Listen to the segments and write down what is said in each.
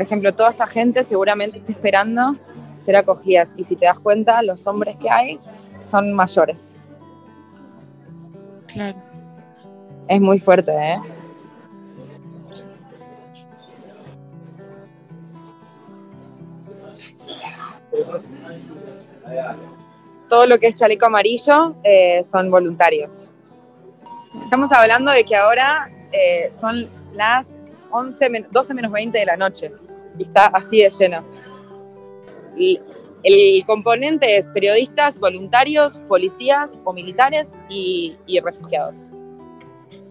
por ejemplo, toda esta gente seguramente está esperando ser acogidas. Y si te das cuenta, los hombres que hay son mayores. Claro. Es muy fuerte, ¿eh? Todo lo que es chaleco amarillo eh, son voluntarios. Estamos hablando de que ahora eh, son las 11, 12 menos 20 de la noche y está así de lleno. Y el componente es periodistas, voluntarios, policías o militares y, y refugiados.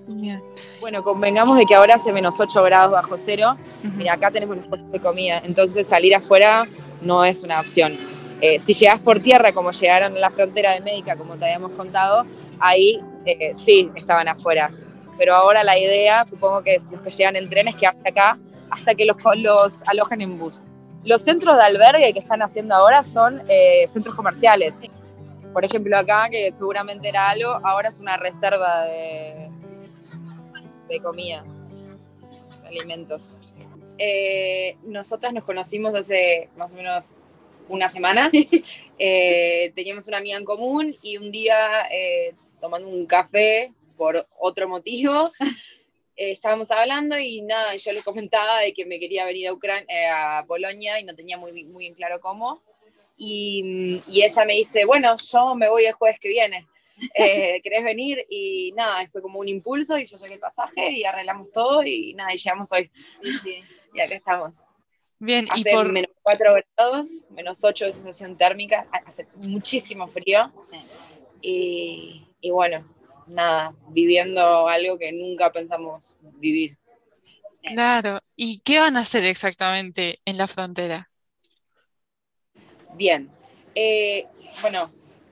Bien. Bueno, convengamos de que ahora hace menos 8 grados bajo cero. Mira, acá tenemos los puestos de comida, entonces salir afuera no es una opción. Eh, si llegas por tierra, como llegaron a la frontera de Médica, como te habíamos contado, ahí eh, sí estaban afuera. Pero ahora la idea, supongo que es los que llegan en trenes, quedarse acá hasta que los, los alojen en bus. Los centros de albergue que están haciendo ahora son eh, centros comerciales. Por ejemplo, acá, que seguramente era algo, ahora es una reserva de, de comida, de alimentos. Eh, nosotras nos conocimos hace más o menos una semana. Eh, teníamos una amiga en común y un día, eh, tomando un café por otro motivo, eh, estábamos hablando y nada, yo le comentaba de que me quería venir a, Ucrania, eh, a Polonia y no tenía muy, muy en claro cómo. Y, y ella me dice, bueno, yo me voy el jueves que viene. Eh, ¿Querés venir? Y nada, fue como un impulso y yo saqué el pasaje y arreglamos todo y nada, y llegamos hoy. Y acá estamos. Bien, y Hace por, menos 4 grados, menos 8 de sensación térmica, hace muchísimo frío. Y, y bueno, nada, viviendo algo que nunca pensamos vivir. claro, ¿y qué van a hacer exactamente en la frontera? Bien. Eh, bueno,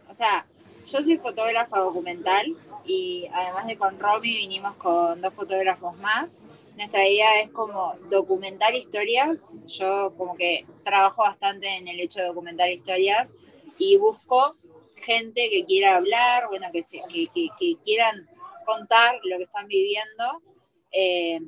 O sea, yo soy fotógrafa documental y además de con Romy vinimos con dos fotógrafos más. Nuestra idea es como documentar historias. Yo como que trabajo bastante en el hecho de documentar historias y busco gente que quiera hablar, bueno, que, se- que, que- que quieran contar lo que están viviendo. Eh,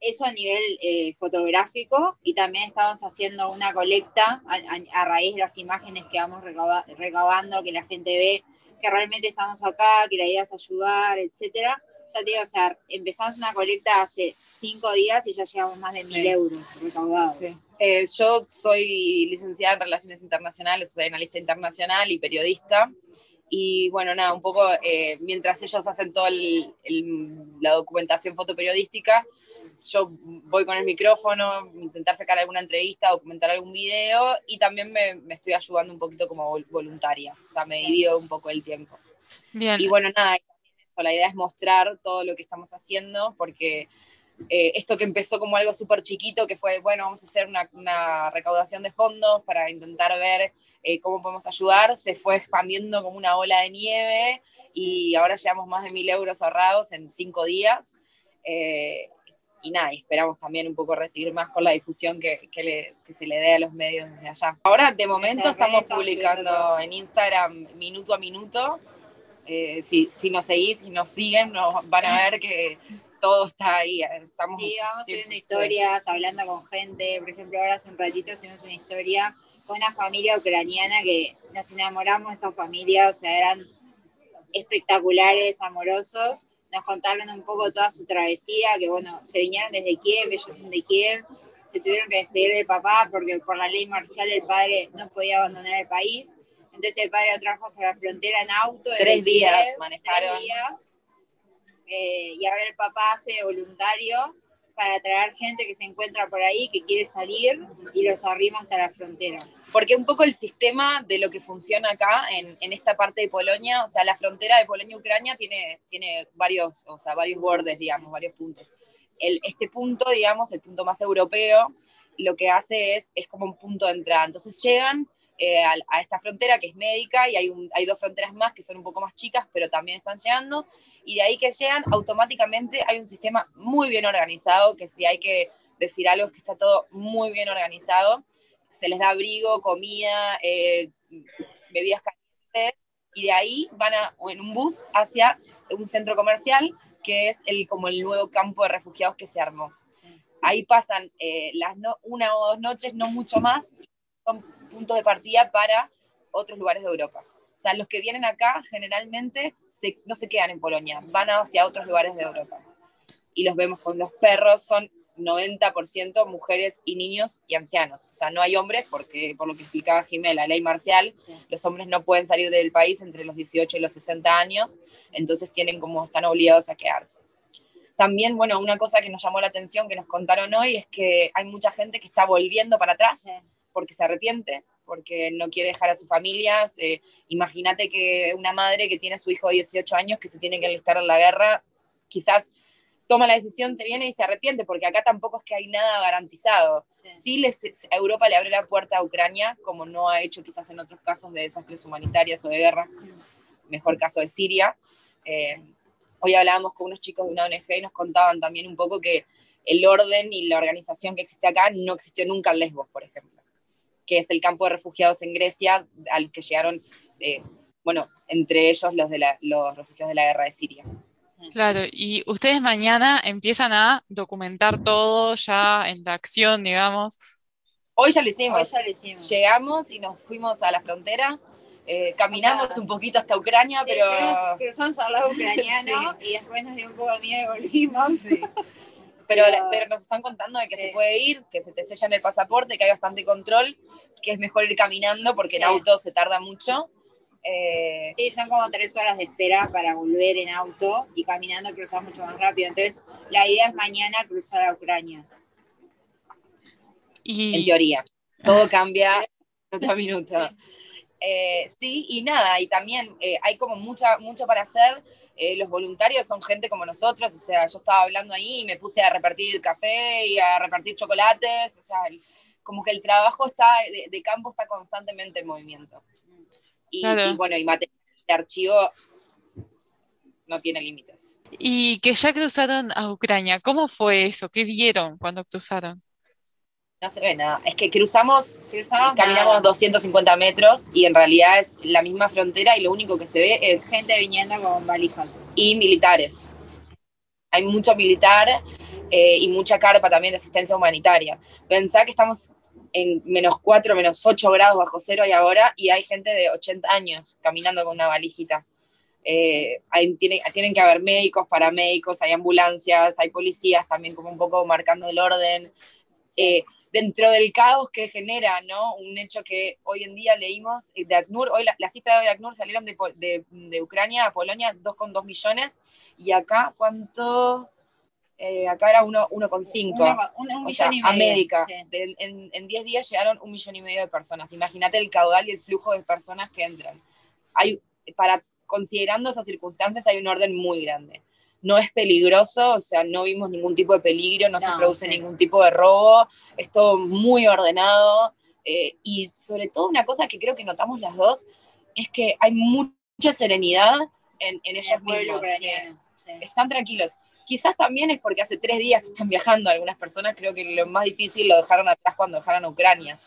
eso a nivel eh, fotográfico y también estamos haciendo una colecta a, a- a raíz de las imágenes que vamos recaba- recabando, que la gente ve que realmente estamos acá, que la idea es ayudar, etcétera. Ya te digo, o sea, empezamos una colecta hace cinco días y ya llevamos más de Sí. mil euros recaudados. Sí. Eh, yo soy licenciada en Relaciones Internacionales, soy analista internacional y periodista. Y bueno, nada, un poco eh, mientras ellos hacen toda la documentación fotoperiodística, yo voy con el micrófono, intentar sacar alguna entrevista, documentar algún video y también me, me estoy ayudando un poquito como vol- voluntaria. O sea, me divido un poco el tiempo. Bien, Y bueno, nada, la idea es mostrar todo lo que estamos haciendo, porque eh, esto que empezó como algo súper chiquito, que fue, bueno, vamos a hacer una, una recaudación de fondos para intentar ver eh, cómo podemos ayudar, se fue expandiendo como una ola de nieve y ahora llevamos más de mil euros ahorrados en cinco días. Eh, y nada, y esperamos también un poco recibir más con la difusión que, que le- que se le dé a los medios desde allá. Ahora, de momento, estamos publicando en Instagram minuto a minuto. Eh, si, si nos seguís, si nos siguen, nos van a ver que todo está ahí. Estamos, Sí, vamos subiendo historias, hablando con gente. Por ejemplo, ahora hace un ratito subimos una historia con una familia ucraniana que nos enamoramos de esa familia, o sea, eran espectaculares, amorosos. Nos contaron un poco toda su travesía, que bueno, se vinieron desde Kiev, ellos son de Kiev, se tuvieron que despedir de papá porque por la ley marcial el padre no podía abandonar el país. Entonces el padre lo trajo hasta la frontera en auto. Tres días Kiev, manejaron. tres días. Eh, y ahora el papá hace voluntario para traer gente que se encuentra por ahí, que quiere salir y los arrima hasta la frontera. Porque un poco el sistema de lo que funciona acá en, en esta parte de Polonia, o sea, la frontera de Polonia-Ucrania tiene, tiene varios, o sea, varios bordes, digamos, varios puntos. El, este punto, digamos, el punto más europeo, lo que hace es, es como un punto de entrada. Entonces llegan eh, a, a esta frontera que es médica y hay, un- hay dos fronteras más que son un poco más chicas, pero también están llegando. Y de ahí que llegan, automáticamente hay un sistema muy bien organizado, que si hay que decir algo es que está todo muy bien organizado se les da abrigo, comida, eh, bebidas calientes, y de ahí van a, en un bus hacia un centro comercial, que es el, como el nuevo campo de refugiados que se armó. ahí pasan eh, las una o dos noches, no mucho más, son puntos de partida para otros lugares de Europa. O sea, los que vienen acá generalmente no se quedan en Polonia, van hacia otros lugares de Europa. Y los vemos con los perros, son 90% mujeres y niños y ancianos. O sea, no hay hombres, porque por lo que explicaba Jiménez, la ley marcial, los hombres no pueden salir del país entre los 18 y los 60 años, entonces tienen como, están obligados a quedarse. También, bueno, una cosa que nos llamó la atención, que nos contaron hoy, es que hay mucha gente que está volviendo para atrás porque se arrepiente, porque no quiere dejar a sus familias. Imagínate que una madre que tiene a su hijo de 18 años que se tiene que enlistar en la guerra, quizás toma la decisión, se viene y se arrepiente, porque acá tampoco es que hay nada garantizado. Sí, les, Europa le abre la puerta a Ucrania, como no ha hecho quizás en otros casos de desastres humanitarios o de guerra, mejor caso de Siria. Eh, hoy hablábamos con unos chicos de una ONG y nos contaban también un poco que el orden y la organización que existe acá no existió nunca en Lesbos, por ejemplo, que es el campo de refugiados en Grecia al que llegaron, eh, bueno, entre ellos los, de los refugiados de la guerra de Siria. Claro, y ustedes mañana empiezan a documentar todo ya en la acción, digamos. Hoy ya lo hicimos. Llegamos y nos fuimos a la frontera. Eh, caminamos un poquito hasta Ucrania, pero. Cruzamos al lado ucraniano y después nos dio un poco de miedo y volvimos. Pero, pero, nos están contando de que se puede ir, que se te sellan el pasaporte, que hay bastante control, que es mejor ir caminando porque en auto se tarda mucho. Eh, sí, son como tres horas de espera para volver en auto y caminando cruzar mucho más rápido. Entonces, la idea es mañana cruzar a Ucrania. Y... En teoría. Todo cambia minuto a minuto. Eh, sí. y nada, y también eh, hay como mucha, mucho para hacer. Los voluntarios son gente como nosotros, o sea, yo estaba hablando ahí y me puse a repartir café y a repartir chocolates, o sea, como que el trabajo está de campo está constantemente en movimiento. Y, bueno, y material de archivo no tiene límites. Y que ya cruzaron a Ucrania, ¿cómo fue eso? ¿Qué vieron cuando cruzaron? No se ve nada, es que cruzamos, caminamos 250 metros y en realidad es la misma frontera y lo único que se ve es gente viniendo con valijas. Y militares. Hay mucho militar eh, y mucha carpa también de asistencia humanitaria. Pensá que estamos en menos 4, menos 8 grados bajo cero y ahora, y hay gente de 80 años caminando con una valijita. Eh, hay, tienen que haber médicos, paramédicos, hay ambulancias, hay policías también como un poco marcando el orden. Eh, dentro del caos que genera, ¿no? Un hecho que hoy en día leímos eh, de ACNUR, hoy la, cifra de ACNUR salieron de, de, de Ucrania a Polonia 2,2 millones, y acá, ¿cuánto? Eh, acá era 1,5. o sea, a Médica. en 10 días llegaron un millón y medio de personas. Imagínate el caudal y el flujo de personas que entran. Hay, para, considerando esas circunstancias, hay un orden muy grande. No es peligroso, o sea, no vimos ningún tipo de peligro, no, se produce ningún tipo de robo, es todo muy ordenado. Eh, y sobre todo una cosa que creo que notamos las dos, es que hay mucha serenidad en, en ellos mismos. Están tranquilos. Quizás también es porque hace tres días que están viajando algunas personas, creo que lo más difícil lo dejaron atrás cuando dejaron Ucrania.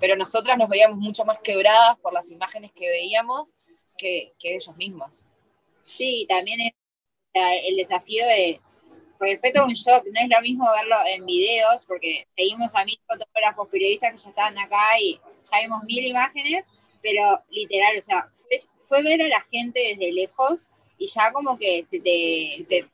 Pero nosotras nos veíamos mucho más quebradas por las imágenes que veíamos que, ellos mismos. Sí, también es el desafío de, porque fue todo un shock, no es lo mismo verlo en videos, porque seguimos a mil fotógrafos, periodistas que ya estaban acá y ya vimos mil imágenes, pero literal, o sea, fue, fue ver a la gente desde lejos y ya como que se te, se,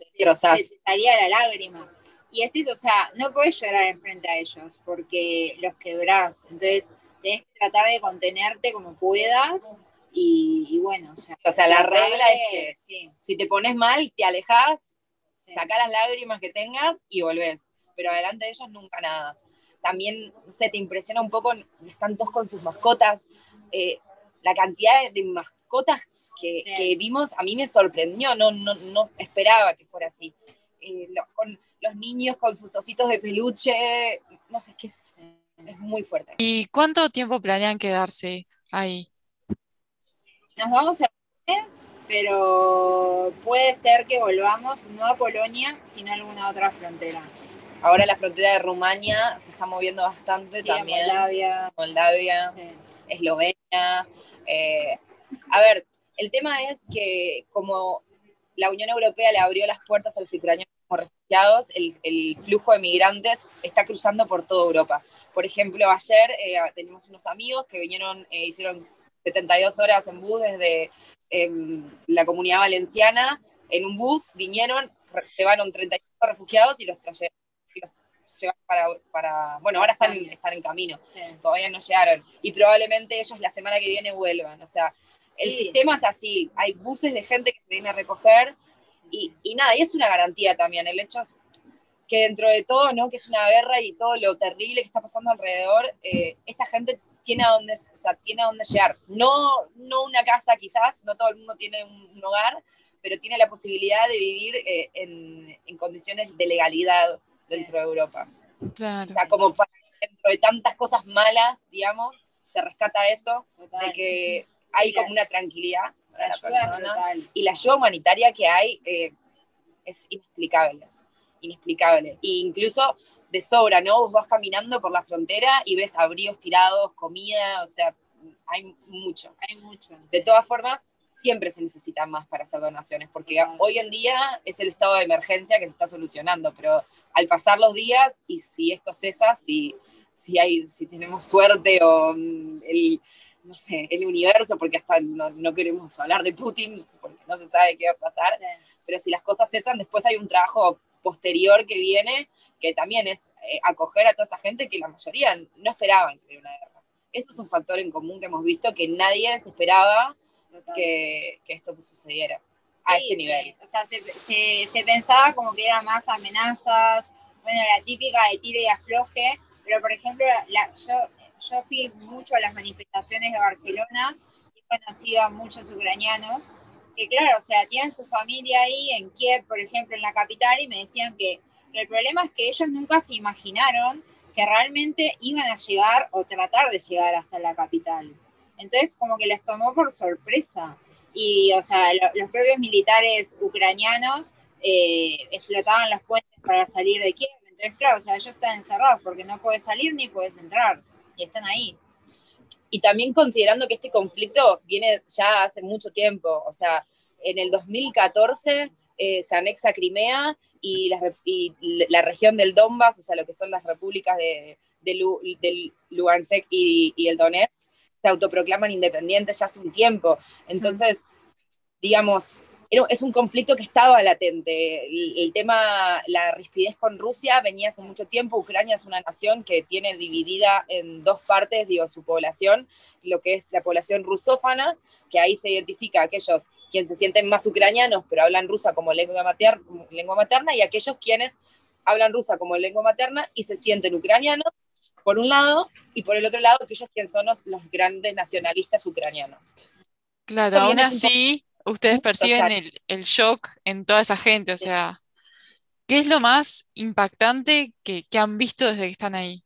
salía la lágrima. Y es eso, o sea, no puedes llorar enfrente a ellos porque los quebrás. Entonces, tenés que tratar de contenerte como puedas. Y, bueno, o sea, o sea la regla es que si te pones mal, te alejas, saca las lágrimas que tengas y volvés. Pero adelante de ellos nunca nada. También, no sé, te impresiona un poco, están todos con sus mascotas. Eh, la cantidad de, mascotas que, vimos a mí me sorprendió, no, no, no esperaba que fuera así. Eh, con los niños con sus ositos de peluche, no, es que es, muy fuerte. ¿Y cuánto tiempo planean quedarse ahí? Nos vamos a mes, pero puede ser que volvamos no a Polonia, sino a alguna otra frontera. Ahora la frontera de Rumania se está moviendo bastante también. Moldavia. Moldavia, Eslovenia. Eh, a ver, el tema es que como la Unión Europea le abrió las puertas a los ucranianos como refugiados, el, el, flujo de migrantes está cruzando por toda Europa. Por ejemplo, ayer eh, tenemos unos amigos que vinieron, eh, hicieron 72 horas en bus desde em, la comunidad valenciana, en un bus, vinieron, llevaron 35 refugiados y los trajeron. para, para, bueno, ahora están, están en camino, todavía no llegaron. Y probablemente ellos la semana que viene vuelvan. O sea, el sistema es así, hay buses de gente que se viene a recoger y, y, nada, y es una garantía también. El hecho es que dentro de todo, ¿no? que es una guerra y todo lo terrible que está pasando alrededor, eh, esta gente tiene a dónde, o sea, tiene a dónde llegar. No, no una casa quizás, no todo el mundo tiene un, hogar, pero tiene la posibilidad de vivir eh, en, en, condiciones de legalidad dentro de Europa. Claro. O sea, como para, dentro de tantas cosas malas, digamos, se rescata eso, de que hay como una tranquilidad para la, persona. Y la ayuda humanitaria que hay eh, es inexplicable, inexplicable. E incluso de sobra, ¿no? Vos vas caminando por la frontera y ves abrigos tirados, comida, o sea, hay mucho. Hay mucho. De todas formas, siempre se necesita más para hacer donaciones, porque hoy en día es el estado de emergencia que se está solucionando, pero al pasar los días y si esto cesa, si, si, hay, si tenemos suerte o mm, el, no sé, el universo, porque hasta no, queremos hablar de Putin, porque no se sabe qué va a pasar, pero si las cosas cesan, después hay un trabajo posterior que viene, que también es eh, acoger a toda esa gente que la mayoría no esperaban que hubiera una guerra. Eso es un factor en común que hemos visto, que nadie se esperaba que, que, esto sucediera a este nivel. O sea, se, se, pensaba como que eran más amenazas, bueno, la típica de tire y afloje, pero por ejemplo, la, yo yo fui mucho a las manifestaciones de Barcelona he conocido a muchos ucranianos que, claro, o sea, tienen su familia ahí en Kiev, por ejemplo, en la capital, y me decían que, el problema es que ellos nunca se imaginaron que realmente iban a llegar o tratar de llegar hasta la capital. Entonces, como que les tomó por sorpresa. Y, o sea, los propios militares ucranianos eh, explotaban los puentes para salir de Kiev. Entonces, claro, o sea, ellos están encerrados porque no puedes salir ni puedes entrar y están ahí. Y también considerando que este conflicto viene ya hace mucho tiempo, o sea, en el 2014 eh, se anexa Crimea y la, región del Donbass, o sea, lo que son las repúblicas de, del Lugansk y, el Donetsk, se autoproclaman independientes ya hace un tiempo. Entonces, digamos, es un conflicto que estaba latente. El, tema, la rispidez con Rusia venía hace mucho tiempo. Ucrania es una nación que tiene dividida en dos partes, digo, su población, lo que es la población rusófana, que ahí se identifica a aquellos quienes se sienten más ucranianos, pero hablan rusa como lengua, materna, lengua materna, y aquellos quienes hablan rusa como lengua materna y se sienten ucranianos, por un lado, y por el otro lado, aquellos quienes son los, grandes nacionalistas ucranianos. Claro, aún así, ustedes perciben el, shock en toda esa gente, o sea, ¿qué es lo más impactante que, han visto desde que están ahí?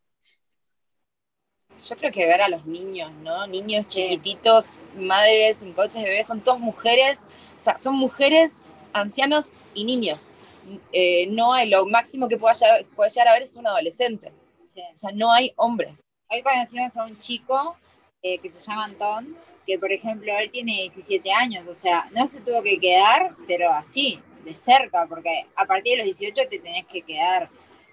Yo creo que ver a los niños, ¿no? Niños chiquititos, madres en coches de bebés, son todas mujeres, o sea, son mujeres, ancianos y niños. Eh, no hay, lo máximo que pueda llegar, puede llegar a ver es un adolescente. O sea, no hay hombres. Hoy conocimos a un chico eh, que se llama Antón, que por ejemplo él tiene 17 años, o sea, no se tuvo que quedar, pero así, de cerca, porque a partir de los 18 te tenés que quedar.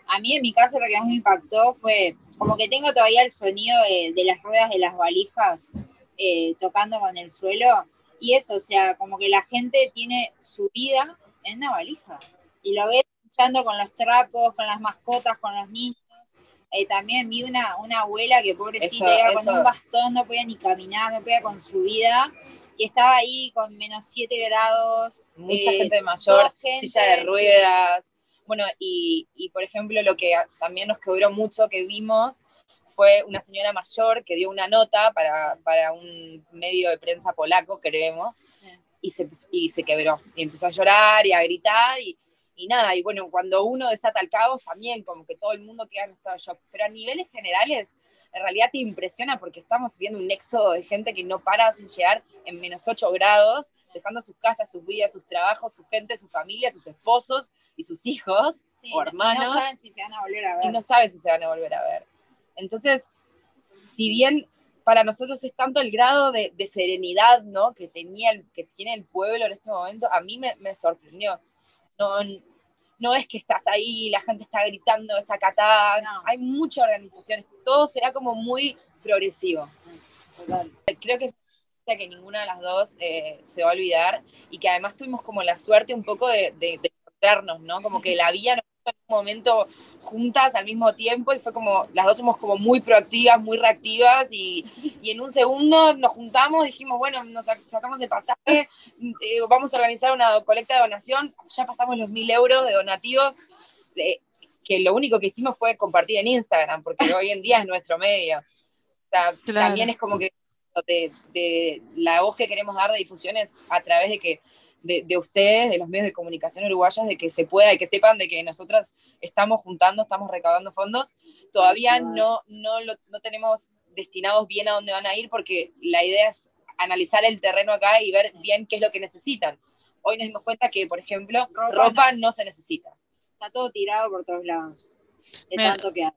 A mí en mi caso lo que más me impactó fue como que tengo todavía el sonido de, las ruedas de las valijas eh, tocando con el suelo, y eso, o sea, como que la gente tiene su vida en una valija, y lo ves luchando con los trapos, con las mascotas, con los niños, eh, también vi una, una abuela que pobrecita iba con un bastón, no podía ni caminar, no podía con su vida. Y estaba ahí con menos 7 grados. Mucha eh, gente mayor, silla de ruedas. Bueno, y, y, por ejemplo, lo que también nos quebró mucho que vimos fue una señora mayor que dio una nota para, para un medio de prensa polaco, creemos, y, se, y se quebró. Y empezó a llorar y a gritar. Y, y nada, y bueno, cuando uno desata el caos, también como que todo el mundo queda en estado de shock. Pero a niveles generales, en realidad te impresiona porque estamos viendo un éxodo de gente que no para sin llegar en menos 8 grados, dejando sus casas, sus vidas, sus trabajos, su gente, su familia, sus esposos y sus hijos o hermanos. Y no saben si se van a volver a ver. Y no saben si se van a volver a ver. Entonces, si bien para nosotros es tanto el grado de, serenidad ¿no? que, tenía que tiene el pueblo en este momento, a mí me, me sorprendió no, no es que estás ahí, la gente está gritando, desacatada, no. hay mucha organización, todo será como muy progresivo. Creo que es que ninguna de las dos eh, se va a olvidar y que además tuvimos como la suerte un poco de, de, encontrarnos, ¿no? Como que la nos en un momento juntas al mismo tiempo y fue como, las dos somos como muy proactivas, muy reactivas y, y en un segundo nos juntamos, dijimos, bueno, nos sacamos de pasaje, eh, vamos a organizar una colecta de donación, ya pasamos los mil euros de donativos, que lo único que hicimos fue compartir en Instagram, porque hoy en día es nuestro medio. También es como que de, de, la voz que queremos dar de difusiones a través de que de, ustedes, de los medios de comunicación uruguayas, de que se pueda y que sepan de que nosotras estamos juntando, estamos recaudando fondos. Todavía no, no, lo, no tenemos destinados bien a dónde van a ir porque la idea es analizar el terreno acá y ver bien qué es lo que necesitan. Hoy nos dimos cuenta que, por ejemplo, ropa, no. se necesita. Está todo tirado por todos lados. De tanto que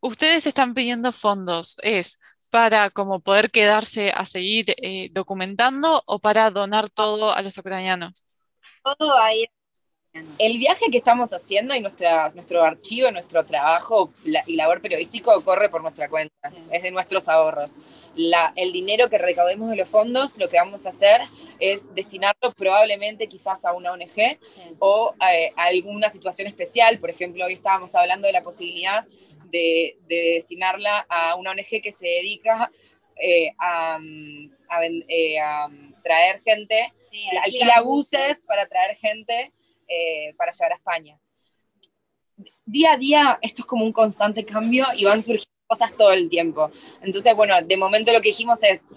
Ustedes están pidiendo fondos. ¿Es para como poder quedarse a seguir eh, documentando o para donar todo a los ucranianos? Todo a ir. El viaje que estamos haciendo y nuestra, nuestro archivo, nuestro trabajo y labor periodístico corre por nuestra cuenta, es de nuestros ahorros. La, el dinero que recaudemos de los fondos, lo que vamos a hacer es destinarlo probablemente quizás a una ONG o eh, a alguna situación especial. Por ejemplo, hoy estábamos hablando de la posibilidad de, destinarla a una ONG que se dedica eh, a, eh, a, traer gente, alquila buses para traer gente eh, para llevar a España. Día a día esto es como un constante cambio y van surgiendo cosas todo el tiempo. Entonces, bueno, de momento lo que dijimos es,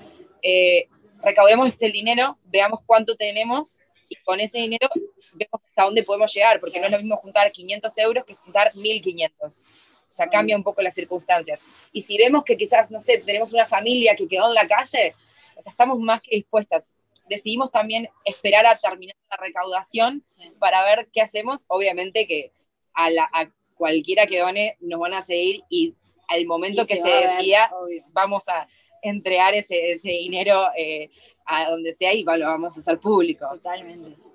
recaudemos este dinero, veamos cuánto tenemos y con ese dinero vemos hasta dónde podemos llegar, porque no es lo mismo juntar 500 euros que juntar 1500. Sea, cambia un poco las circunstancias. Y si vemos que quizás, no sé, tenemos una familia que quedó en la calle, o sea, estamos más que dispuestas. Decidimos también esperar a terminar la recaudación para ver qué hacemos. Obviamente que a, la, a cualquiera que done nos van a seguir y al momento que se, decida vamos a entregar ese, ese dinero eh, a donde sea y lo vamos a hacer público. Totalmente.